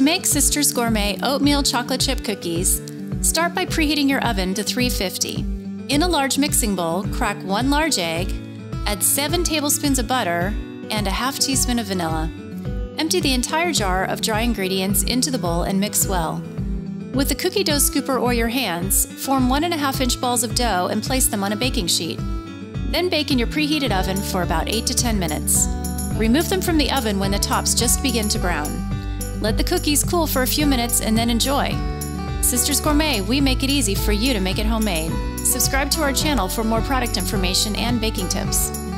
To make Sisters Gourmet oatmeal chocolate chip cookies, start by preheating your oven to 350. In a large mixing bowl, crack one large egg, add 7 tablespoons of butter, and a half teaspoon of vanilla. Empty the entire jar of dry ingredients into the bowl and mix well. With the cookie dough scooper or your hands, form one and a half inch balls of dough and place them on a baking sheet. Then bake in your preheated oven for about 8 to 10 minutes. Remove them from the oven when the tops just begin to brown. Let the cookies cool for a few minutes and then enjoy. Sisters Gourmet, we make it easy for you to make it homemade. Subscribe to our channel for more product information and baking tips.